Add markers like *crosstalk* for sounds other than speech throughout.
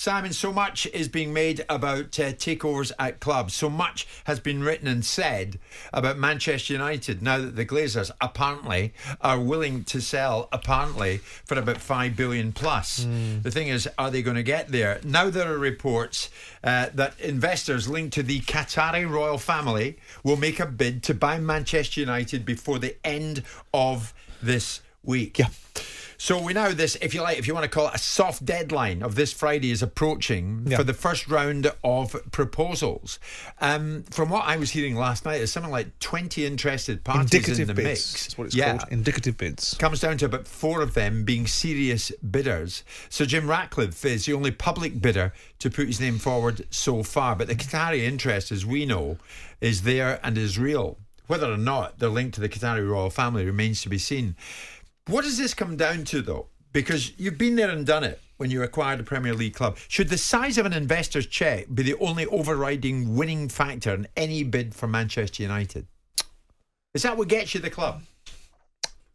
Simon, so much is being made about uh, takeovers at clubs. So much has been written and said about Manchester United now that the Glazers apparently are willing to sell, apparently, for about 5 billion plus. Mm. The thing is, are they going to get there? Now there are reports uh, that investors linked to the Qatari royal family will make a bid to buy Manchester United before the end of this week. Yeah. So we now this, if you like, if you want to call it a soft deadline of this Friday is approaching yeah. for the first round of proposals. Um, from what I was hearing last night, there's something like 20 interested parties Indicative in the bids. mix. That's what it's yeah. called. Indicative bids. Comes down to about four of them being serious bidders. So Jim Ratcliffe is the only public bidder to put his name forward so far. But the Qatari interest, as we know, is there and is real. Whether or not they're linked to the Qatari royal family remains to be seen. What does this come down to, though? Because you've been there and done it when you acquired a Premier League club. Should the size of an investor's check be the only overriding winning factor in any bid for Manchester United? Is that what gets you the club?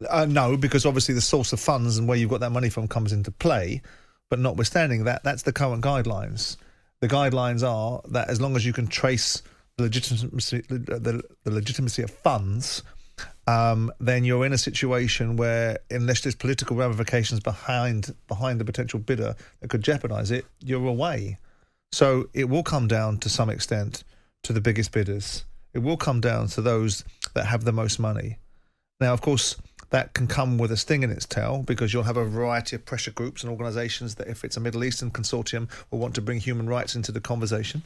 Uh, no, because obviously the source of funds and where you've got that money from comes into play. But notwithstanding that, that's the current guidelines. The guidelines are that as long as you can trace the legitimacy, the, the legitimacy of funds um, then you're in a situation where, unless there's political ramifications behind behind the potential bidder that could jeopardise it, you're away. So it will come down to some extent to the biggest bidders. It will come down to those that have the most money. Now, of course, that can come with a sting in its tail because you'll have a variety of pressure groups and organisations that, if it's a Middle Eastern consortium, will want to bring human rights into the conversation.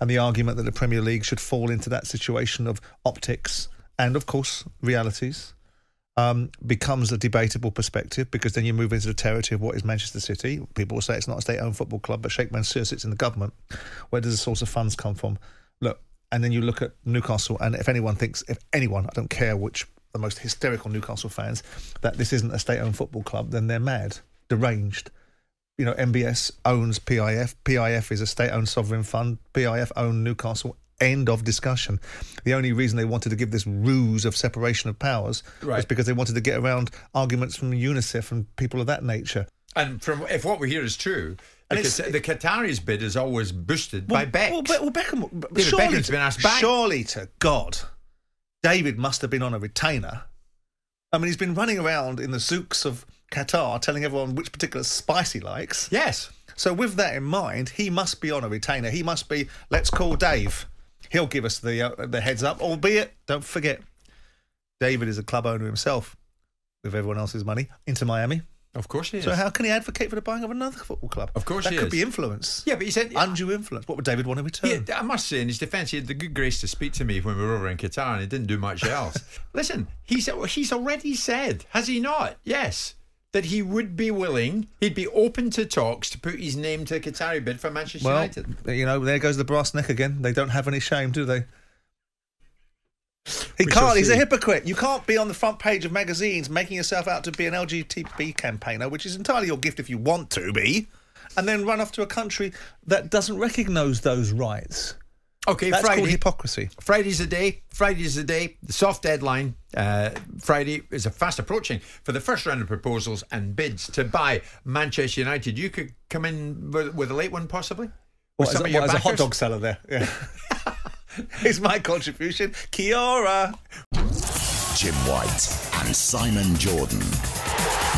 And the argument that the Premier League should fall into that situation of optics and of course realities um, becomes a debatable perspective because then you move into the territory of what is Manchester City. People will say it's not a state-owned football club, but Sheikh Mansour sits in the government. Where does the source of funds come from? Look, and then you look at Newcastle, and if anyone thinks, if anyone, I don't care which, the most hysterical Newcastle fans, that this isn't a state-owned football club, then they're mad, deranged. You know, MBS owns PIF. PIF is a state-owned sovereign fund. PIF own Newcastle End of discussion. The only reason they wanted to give this ruse of separation of powers right. was because they wanted to get around arguments from UNICEF and people of that nature. And from if what we hear is true, because the Qataris bid is always boosted well, by Beck. Well, well Beckham, David surely, Beckham's been asked back. Surely to God, David must have been on a retainer. I mean, he's been running around in the souks of Qatar telling everyone which particular spice he likes. Yes. So with that in mind, he must be on a retainer. He must be, let's call Dave. He'll give us the uh, the heads up, albeit don't forget, David is a club owner himself, with everyone else's money Inter Miami. Of course he is. So how can he advocate for the buying of another football club? Of course that he could is. be influence. Yeah, but he said undue influence. What would David want in return? Yeah, I must say, in his defence, he had the good grace to speak to me when we were over in Qatar, and he didn't do much else. *laughs* Listen, he's he's already said, has he not? Yes, that he would be willing, he'd be open to talks to put his name to a Qatari bid for Manchester well, United. You know, there goes the brass neck again. They don't have any shame, do they? He we can't. He's a hypocrite. You can't be on the front page of magazines making yourself out to be an LGBT campaigner, which is entirely your gift if you want to be, and then run off to a country that doesn't recognise those rights. Okay, That's Friday. called hypocrisy. Friday's the day. Friday's the day. The soft deadline. Uh, Friday is a fast approaching for the first round of proposals and bids to buy Manchester United. You could come in with, with a late one, possibly. What, as, what, as a hot dog seller there. Yeah. *laughs* Here's my contribution. Kia ora. Jim White and Simon Jordan.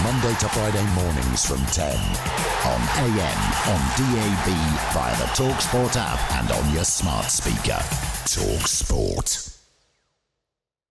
Monday to Friday mornings from 10 on AM, on DAB, via the Talksport app, and on your smart speaker. Talksport.